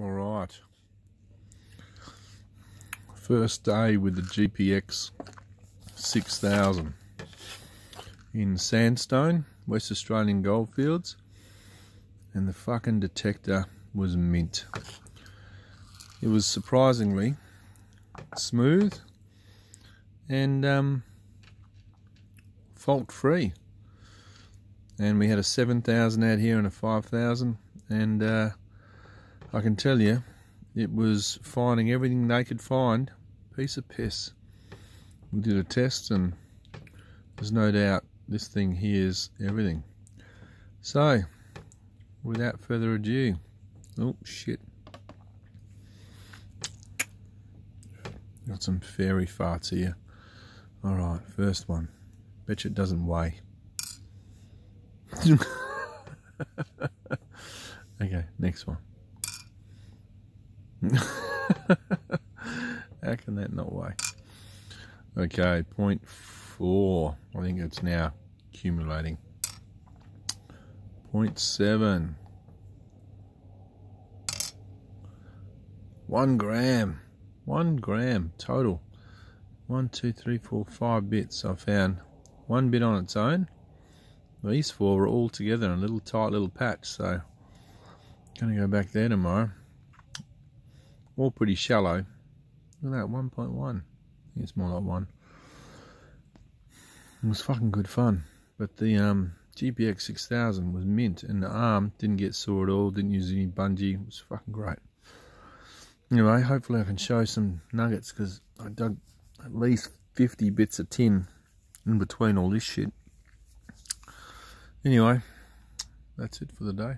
All right. First day with the GPX 6000 in Sandstone, West Australian Goldfields, and the fucking detector was mint. It was surprisingly smooth and um, fault free. And we had a 7000 out here and a 5000, and uh, I can tell you, it was finding everything they could find. Piece of piss. We did a test, and there's no doubt this thing hears everything. So, without further ado, oh shit. Got some fairy farts here. Alright, first one. Bet it doesn't weigh. okay, next one. How can that not weigh? Okay, point four. I think it's now accumulating. Point seven. One gram. One gram total. One, two, three, four, five bits. I found one bit on its own. These four were all together in a little tight little patch, so gonna go back there tomorrow all pretty shallow. Look at that, 1.1. It's more like 1. It was fucking good fun. But the um, GPX 6000 was mint and the arm didn't get sore at all, didn't use any bungee. It was fucking great. Anyway, hopefully I can show some nuggets because I dug at least 50 bits of tin in between all this shit. Anyway, that's it for the day.